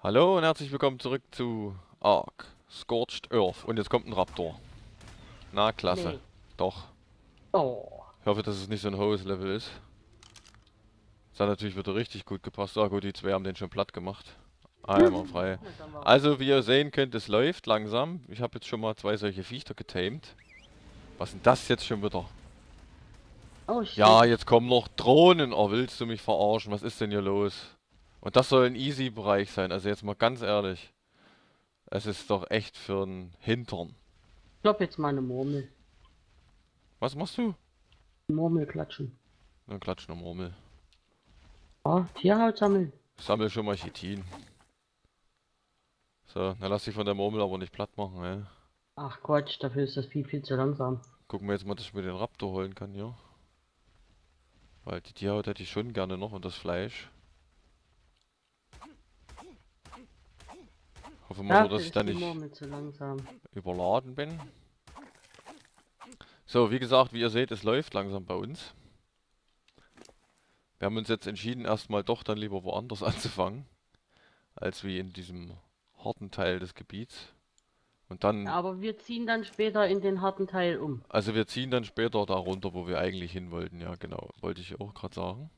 Hallo und herzlich willkommen zurück zu Ark Scorched Earth. Und jetzt kommt ein Raptor. Na, klasse. Nee. Doch. Oh. Ich hoffe, dass es nicht so ein hohes Level ist. Das hat natürlich wieder richtig gut gepasst. Ah gut, die zwei haben den schon platt gemacht. Einmal frei. Also, wie ihr sehen könnt, es läuft langsam. Ich habe jetzt schon mal zwei solche Viecher getamed. Was denn das jetzt schon wieder? Oh, shit. Ja, jetzt kommen noch Drohnen. Oh, willst du mich verarschen? Was ist denn hier los? Und das soll ein Easy-Bereich sein. Also jetzt mal ganz ehrlich. Es ist doch echt für einen Hintern. Ich glaub jetzt mal eine Murmel. Was machst du? Murmel klatschen. Dann klatsch eine Murmel. Oh, Tierhaut sammeln. Sammel schon mal Chitin. So, dann lass dich von der Murmel aber nicht platt machen, ey. Ach Quatsch, dafür ist das viel, viel zu langsam. Gucken wir jetzt mal, dass ich mir den Raptor holen kann hier. Weil die Tierhaut hätte ich schon gerne noch und das Fleisch. Hoffe mal Dafür dass ich da nicht überladen bin. So, wie gesagt, wie ihr seht, es läuft langsam bei uns. Wir haben uns jetzt entschieden, erstmal doch dann lieber woanders anzufangen, als wie in diesem harten Teil des Gebiets. Und dann, Aber wir ziehen dann später in den harten Teil um. also wir ziehen dann später da runter, wo wir eigentlich hin wollten. Ja, genau, wollte ich auch gerade sagen.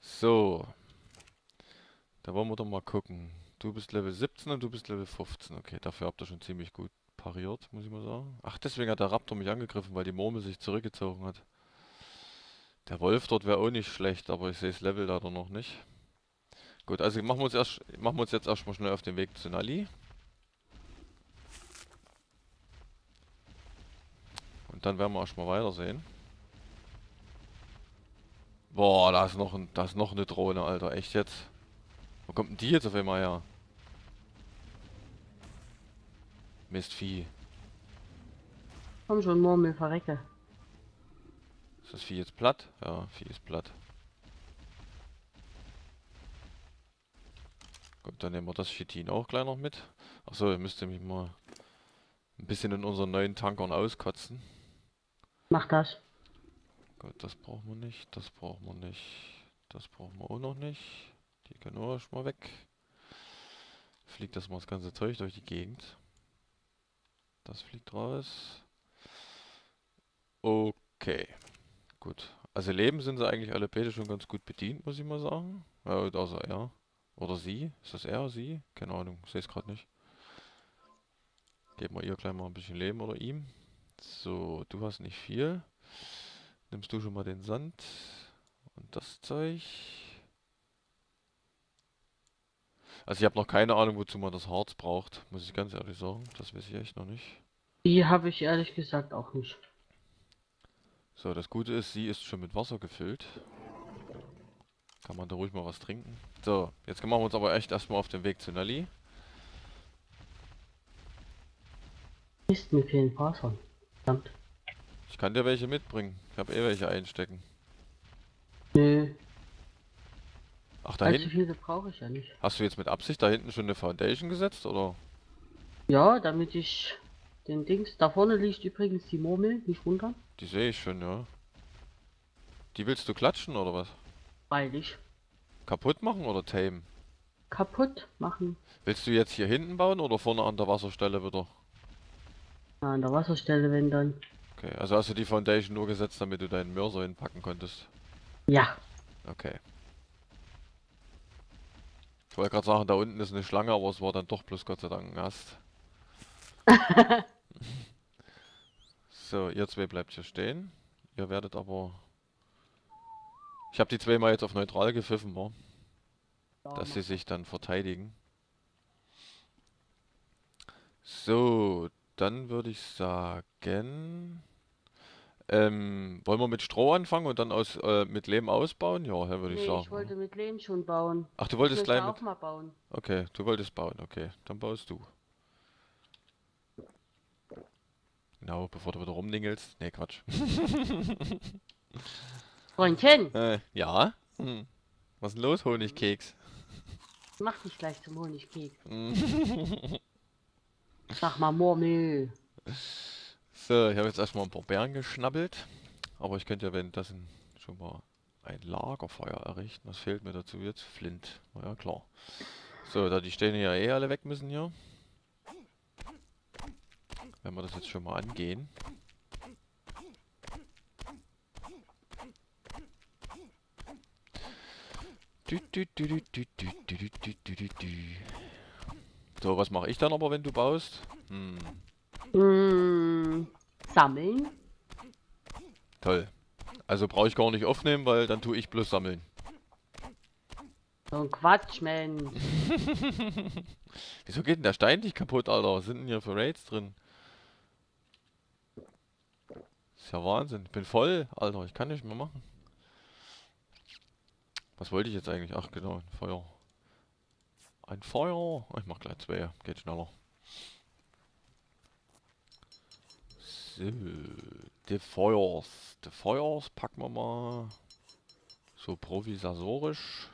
So, da wollen wir doch mal gucken. Du bist Level 17 und du bist Level 15. Okay, dafür habt ihr schon ziemlich gut pariert, muss ich mal sagen. Ach, deswegen hat der Raptor mich angegriffen, weil die Murmel sich zurückgezogen hat. Der Wolf dort wäre auch nicht schlecht, aber ich sehe das Level leider noch nicht. Gut, also machen wir uns erst, machen wir uns jetzt erstmal schnell auf den Weg zu Nali. Und dann werden wir erstmal weitersehen. Boah, da ist noch ein, da ist noch eine Drohne, Alter. Echt jetzt? Wo kommt denn die jetzt auf einmal her? Mistvieh. Komm schon, Murmel, verrecke. Ist das Vieh jetzt platt? Ja, Vieh ist platt. Gut, dann nehmen wir das Chitin auch gleich noch mit. Achso, ihr müsst mich mal ein bisschen in unseren neuen Tankern auskotzen. Mach das. Gut, das brauchen wir nicht, das brauchen wir nicht, das brauchen wir auch noch nicht. Die können auch schon mal weg. Fliegt das mal das ganze Zeug durch die Gegend. Das fliegt raus. Okay, gut. Also Leben sind sie eigentlich alle beide schon ganz gut bedient, muss ich mal sagen. Ja, außer er. Oder sie. Ist das er, sie? Keine Ahnung, sehe es gerade nicht. Geben wir ihr gleich mal ein bisschen Leben oder ihm. So, du hast nicht viel. Nimmst du schon mal den Sand und das Zeug. Also ich habe noch keine Ahnung, wozu man das Harz braucht, muss ich ganz ehrlich sagen. Das weiß ich echt noch nicht. Die habe ich ehrlich gesagt auch nicht. So, das Gute ist, sie ist schon mit Wasser gefüllt. Kann man da ruhig mal was trinken. So, jetzt machen wir uns aber echt erstmal auf den Weg zu Nelly. Mist, mir fehlen Fasern. Verdammt. Ich kann dir welche mitbringen. Ich habe eh welche einstecken. Nö, Ach, da allzu hinten? viele brauche ich ja nicht. Hast du jetzt mit Absicht da hinten schon eine Foundation gesetzt, oder? Ja, damit ich den Dings. Da vorne liegt übrigens die Murmel, nicht runter. Die sehe ich schon, ja. Die willst du klatschen, oder was? Freilich. Kaputt machen oder tame? Kaputt machen. Willst du jetzt hier hinten bauen oder vorne an der Wasserstelle wieder? Na, an der Wasserstelle, wenn dann. Okay, also hast du die Foundation nur gesetzt, damit du deinen Mörser hinpacken konntest. Ja. Okay. Ich wollte gerade sagen, da unten ist eine Schlange, aber es war dann doch bloß Gott sei Dank ein Ast. so, ihr zwei bleibt hier stehen. Ihr werdet aber... Ich habe die zwei mal jetzt auf neutral gepfiffen, war, dass sie sich dann verteidigen. So, dann würde ich sagen... Ähm, wollen wir mit Stroh anfangen und dann aus, äh, mit Lehm ausbauen? Ja, würde ich nee, sagen. ich wollte mit Lehm schon bauen. Ach, du Ich wolltest möchte gleich auch mit... mal bauen. Okay, du wolltest bauen, okay. Dann baust du. Genau, bevor du wieder rumdingelst. Nee, Quatsch. Freundchen, äh, ja? Hm. Was ist denn los, Honigkeks? mach dich gleich zum Honigkeks. Hm. Sag mal Murmel äh, ich habe jetzt erstmal ein paar Bären geschnabbelt. Aber ich könnte ja wenn währenddessen schon mal ein Lagerfeuer errichten. Was fehlt mir dazu jetzt? Flint. Na ja, klar. So, da die Steine ja eh alle weg müssen hier. Wenn wir das jetzt schon mal angehen. So, was mache ich dann aber, wenn du baust? Hm sammeln. toll. Also brauche ich gar nicht aufnehmen, weil dann tue ich bloß sammeln. So ein Quatsch, Mensch. Wieso geht denn der Stein nicht kaputt, Alter? Was sind denn hier für Raids drin? Ist ja Wahnsinn. Ich bin voll, Alter. Ich kann nicht mehr machen. Was wollte ich jetzt eigentlich? Ach genau, ein Feuer. Ein Feuer. Ich mach gleich zwei. Geht schneller. So. Die Feuers. Packen wir mal so provisorisch.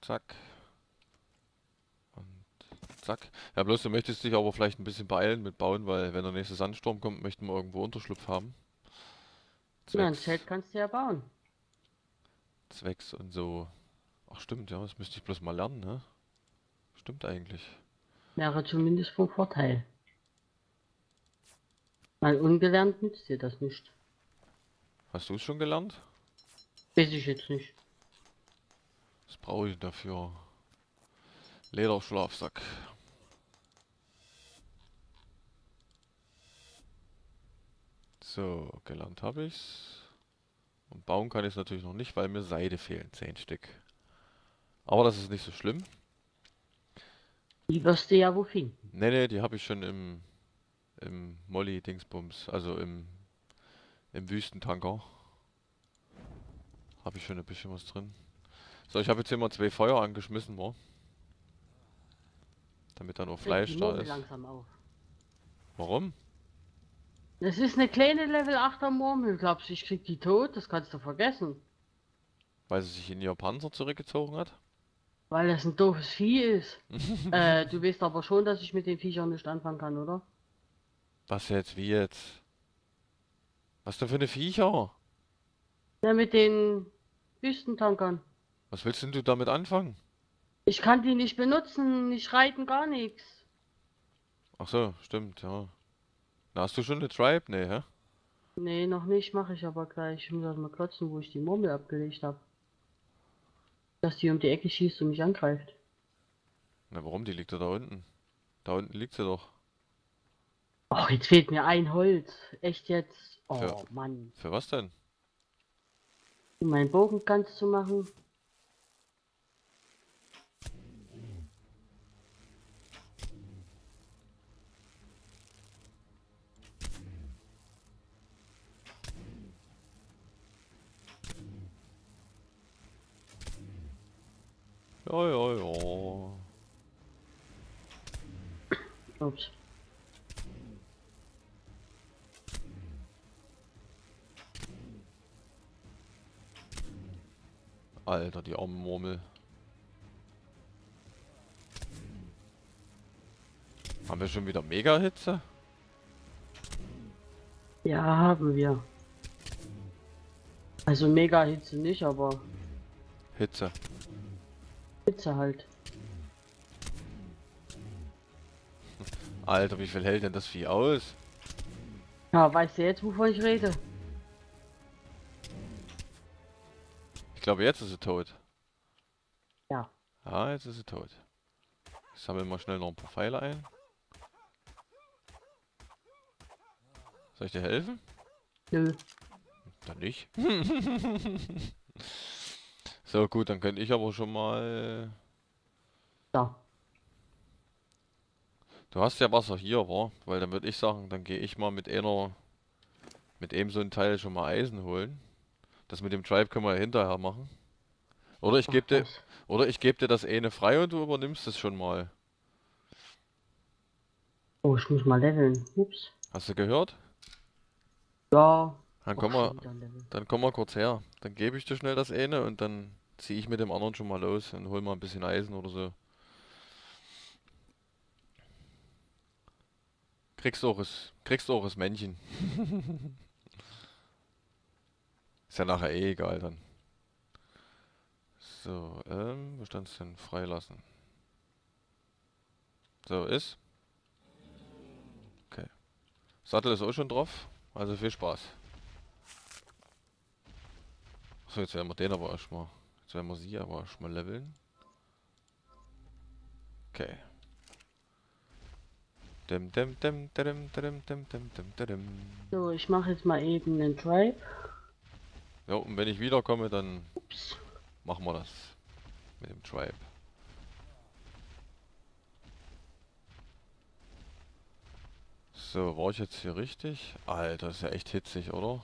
Zack. Und zack. Ja, bloß du möchtest dich aber vielleicht ein bisschen beeilen mit Bauen, weil wenn der nächste Sandsturm kommt, möchten wir irgendwo Unterschlupf haben. Ja, ein Zwecks, Zelt kannst du ja bauen. Zwecks und so. Ach stimmt, ja, das müsste ich bloß mal lernen, ne? Stimmt eigentlich. Wäre zumindest vom Vorteil. Weil ungelernt nützt dir das nicht. Hast du es schon gelernt? Weiß ich jetzt nicht. Was brauche ich dafür? Lederschlafsack. So, gelernt habe ich's. Und bauen kann ich es natürlich noch nicht, weil mir Seide fehlen. Zehn Stück. Aber das ist nicht so schlimm. Die wirst du ja wo finden. Nee, nee, die habe ich schon im, im Molly-Dingsbums, also im, im Wüstentanker. Habe ich schon ein bisschen was drin. So, ich habe jetzt hier mal zwei Feuer angeschmissen, wa? Damit da nur Fleisch da ist. Warum? Das ist eine kleine Level 8er Murmel. Glaubst du, ich krieg die tot? Das kannst du vergessen. Weil sie sich in ihr Panzer zurückgezogen hat? Weil das ein doofes Vieh ist. äh, du weißt aber schon, dass ich mit den Viechern nicht anfangen kann, oder? Was jetzt, wie jetzt? Was denn für eine Viecher? Ja, mit den Wüstentankern. Was willst denn du damit anfangen? Ich kann die nicht benutzen, nicht reiten, gar nichts. Ach so, stimmt, ja. Na, hast du schon eine Tribe? Nee, hä? Nee, noch nicht, mache ich aber gleich. Ich muss erst mal klotzen, wo ich die Murmel abgelegt habe. Dass die um die Ecke schießt und mich angreift. Na, warum? Die liegt doch da unten. Da unten liegt sie doch. Ach, jetzt fehlt mir ein Holz. Echt jetzt? Oh Ja. Mann. Für was denn? Um meinen Bogen ganz zu machen. Ja, ja, ja. Ups. Alter, die arme Murmel. Haben wir schon wieder Mega-Hitze? Ja, haben wir. Also mega Hitze nicht, aber Hitze. Hitze halt. Alter, wie viel hält denn das Vieh aus? Ja, weißt du jetzt, wovon ich rede? Ich glaube, jetzt ist sie tot. Ja. Ah, jetzt ist sie tot. Ich sammle mal schnell noch ein paar Pfeile ein. Soll ich dir helfen? Nö. Dann nicht. so, gut, dann könnte ich aber schon mal... Da. Du hast ja Wasser hier, wa? Weil dann würde ich sagen, dann gehe ich mal mit einer... Mit eben so einem Teil schon mal Eisen holen. Das mit dem Tribe können wir ja hinterher machen. Oder ich gebe dir... Was? Oder ich gebe dir das eine frei und du übernimmst es schon mal. Oh, ich muss mal leveln. Ups. Hast du gehört? Ja. Dann Och, komm mal, dann komm mal kurz her. Dann gebe ich dir schnell das eine und dann ziehe ich mit dem anderen schon mal los und hol mal ein bisschen Eisen oder so. Kriegst du auch das, kriegst du auch das Männchen. Ist ja nachher eh egal dann. So, ähm, wo stand's denn? Freilassen. So, ist. Okay. Sattel ist auch schon drauf. Also viel Spaß. So, jetzt werden wir den aber erstmal. Jetzt werden wir sie aber erstmal leveln. Okay. Dim, dim, dim, dim, dim, dim, dim, dim, dim. So, ich mache jetzt mal eben einen Drive. Ja, und wenn ich wiederkomme, dann machen wir das mit dem Tribe. So, war ich jetzt hier richtig? Alter, ist ja echt hitzig, oder?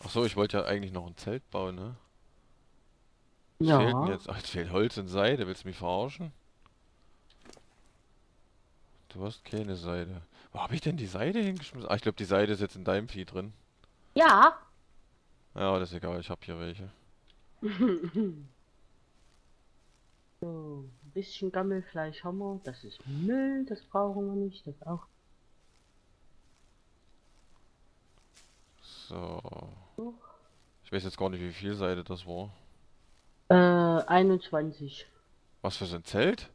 Achso, ich wollte ja eigentlich noch ein Zelt bauen, ne? Was Ja. fehlt jetzt? Ach, jetzt fehlt Holz und Seide. Willst du mich verarschen? Du hast keine Seide. Wo habe ich denn die Seide hingeschmissen? Ah, ich glaube, die Seide ist jetzt in deinem Vieh drin. Ja. Ja, das ist egal, ich habe hier welche. So, ein bisschen Gammelfleisch haben wir. Das ist Müll, das brauchen wir nicht. Das auch. So. Ich weiß jetzt gar nicht, wie viel Seide das war. Äh, 21. Was für so ein Zelt?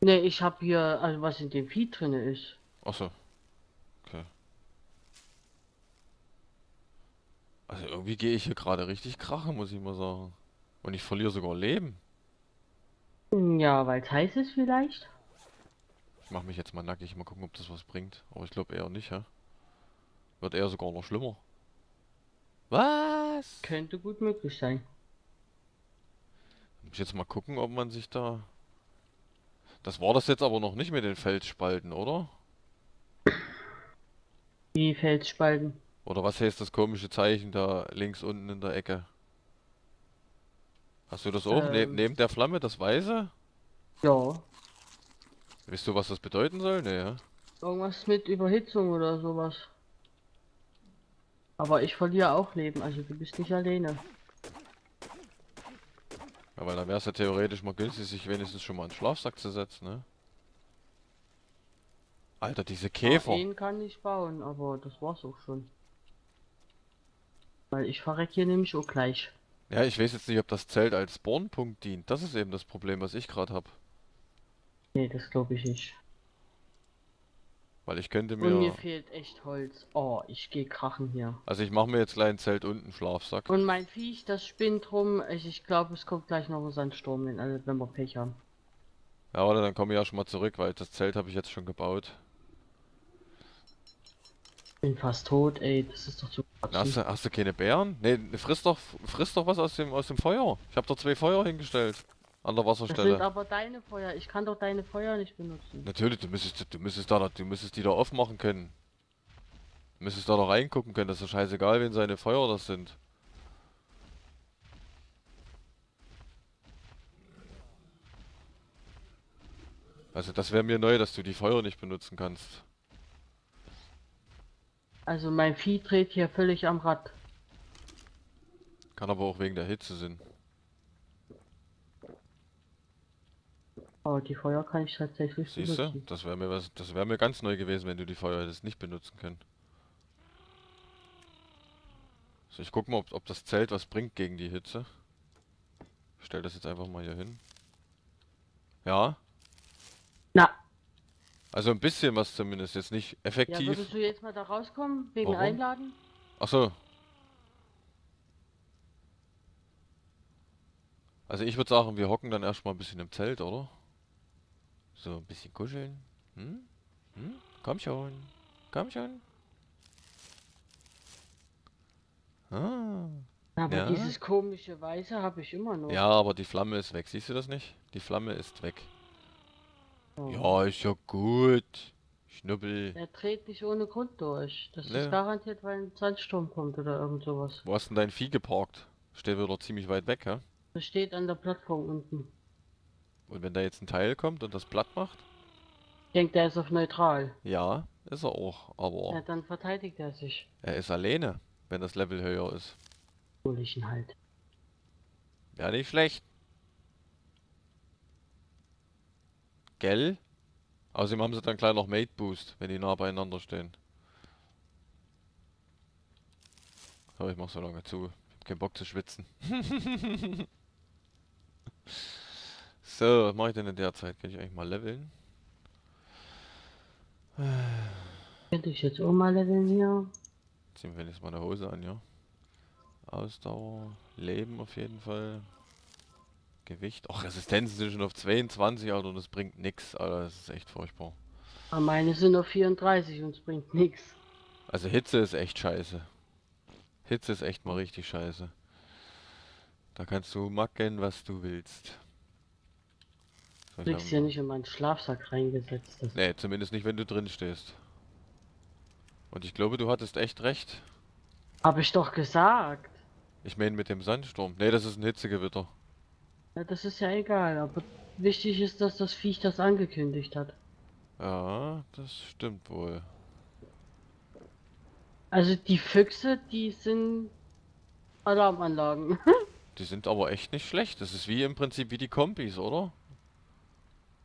Ne, ich habe hier, also was in dem Vieh drinne ist. Achso. Okay. Also irgendwie gehe ich hier gerade richtig krachen, muss ich mal sagen. Und ich verliere sogar Leben. Ja, weil es heiß ist vielleicht. Ich mache mich jetzt mal nackig, mal gucken, ob das was bringt. Aber ich glaube eher nicht, ja. Wird eher sogar noch schlimmer. Was? Könnte gut möglich sein. Muss ich jetzt mal gucken, ob man sich da... Das war das jetzt aber noch nicht mit den Felsspalten, oder? Die Felsspalten. Oder was heißt das komische Zeichen da links unten in der Ecke? Hast du das auch? Ne Ähm. neben der Flamme, das Weiße? Ja. Weißt du, was das bedeuten soll? Ne, ja. Irgendwas mit Überhitzung oder sowas. Aber ich verliere auch Leben, also du bist nicht alleine. Ja, weil dann wäre es ja theoretisch mal günstig, sich wenigstens schon mal einen Schlafsack zu setzen, ne? Alter, diese Käfer. Den kann ich bauen, aber das war's auch schon. Weil ich verreck hier nämlich auch gleich. Ja, ich weiß jetzt nicht, ob das Zelt als Spawnpunkt dient. Das ist eben das Problem, was ich gerade habe. Nee, das glaube ich nicht. Weil ich könnte Und mir mir... fehlt echt Holz. Oh, ich gehe krachen hier. Also ich mache mir jetzt gleich ein Zelt und einen Schlafsack. Und mein Viech, das spinnt rum. Ich, ich glaube, es kommt gleich noch ein Sandsturm hin, also wenn wir Pech haben. Ja, oder dann komme ich ja schon mal zurück, weil das Zelt habe ich jetzt schon gebaut. Bin fast tot, ey, das ist doch zu Hast du, hast du keine Bären? Ne, friss doch, friss doch was aus dem, aus dem Feuer. Ich habe doch zwei Feuer hingestellt. An der Das sind Wasserstelle. aber deine Feuer. Ich kann doch deine Feuer nicht benutzen. Natürlich, du müsstest, du müsstest da, du müsstest die da aufmachen können. Du müsstest da doch reingucken können, das ist doch scheißegal, wen seine Feuer das sind. Also das wäre mir neu, dass du die Feuer nicht benutzen kannst. Also mein Vieh dreht hier völlig am Rad. Kann aber auch wegen der Hitze sein. Aber die Feuer kann ich tatsächlich Siehst du? benutzen. Das wäre mir was, das wäre mir ganz neu gewesen, wenn du die Feuer hättest nicht benutzen können. So, ich guck mal, ob, ob das Zelt was bringt gegen die Hitze. Ich stell das jetzt einfach mal hier hin. Ja, Na, also ein bisschen was zumindest, jetzt nicht ja, effektiv. würdest du jetzt mal da rauskommen? Wegen Warum? Einladen? Ach so. Also ich würde sagen, wir hocken dann erstmal ein bisschen im Zelt, oder? So, ein bisschen kuscheln. Hm? Hm? Komm schon. Komm schon. Ah. Aber Ja. dieses komische Weiße habe ich immer noch. Ja, aber die Flamme ist weg. Siehst du das nicht? Die Flamme ist weg. Oh. Ja, ist ja gut. Schnubbel. Er dreht nicht ohne Grund durch. Das Nee. ist garantiert, weil ein Sandsturm kommt oder irgend sowas. Wo hast denn dein Vieh geparkt? Steht wieder ziemlich weit weg, hä? Das steht an der Plattform unten. Und wenn da jetzt ein Teil kommt und das platt macht? Ich denke, der ist auf neutral. Ja, ist er auch. Aber Ja, dann verteidigt er sich. er ist alleine, wenn das Level höher ist. Hol ich ihn halt. Ja, nicht schlecht. Gell? Außerdem haben sie dann gleich noch Mate Boost, wenn die nah beieinander stehen. So, ich mach so lange zu. hab keinen Bock zu schwitzen. so, was mache ich denn in der Zeit? Kann ich eigentlich mal leveln? Könnte ich jetzt auch mal leveln hier? Ziehen wir jetzt mal eine Hose an, ja. Ausdauer, Leben auf jeden Fall. Gewicht. Ach, Resistenzen sind schon auf 22, Alter, und das bringt nix, Alter. Das ist echt furchtbar. Aber meine sind auf 34 und es bringt nichts. Also Hitze ist echt scheiße. Hitze ist echt mal richtig scheiße. Da kannst du machen, was du willst. So, kriegst hab- ja nicht in meinen Schlafsack reingesetzt. Das Nee, zumindest nicht, wenn du drin stehst. Und ich glaube, du hattest echt recht. habe ich doch gesagt. Ich meine mit dem Sandsturm. Nee, das ist ein Hitzegewitter. Ja, das ist ja egal, aber wichtig ist, dass das Viech das angekündigt hat. Ja, das stimmt wohl. Also die Füchse, die sind Alarmanlagen. Die sind aber echt nicht schlecht. Das ist wie im Prinzip wie die Kompis, oder?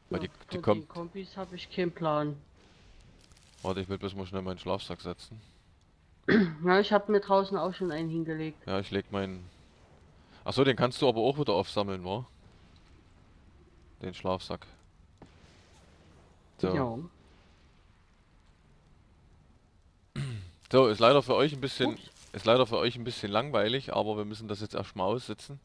Weil die, die Von kommt. den Kompis habe ich keinen Plan. Warte, ich will bloß mal schnell meinen Schlafsack setzen. Ja, ich habe mir draußen auch schon einen hingelegt. Ja, ich leg meinen. Achso, den kannst du aber auch wieder aufsammeln, wa? Den Schlafsack. So. Ja. So, ist leider für euch ein bisschen. Ups. Ist leider für euch ein bisschen langweilig, aber wir müssen das jetzt erstmal aussitzen.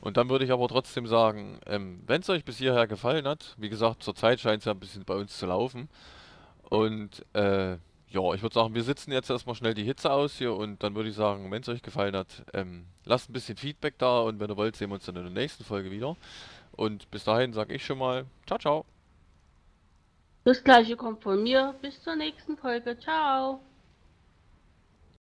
Und dann würde ich aber trotzdem sagen, ähm, wenn es euch bis hierher gefallen hat, wie gesagt, zurzeit scheint es ja ein bisschen bei uns zu laufen. Und äh, ja, ich würde sagen, wir sitzen jetzt erstmal schnell die Hitze aus hier und dann würde ich sagen, wenn es euch gefallen hat, ähm, lasst ein bisschen Feedback da und wenn ihr wollt, sehen wir uns dann in der nächsten Folge wieder. Und bis dahin sage ich schon mal, ciao, ciao. Das gleiche kommt von mir. Bis zur nächsten Folge. Ciao.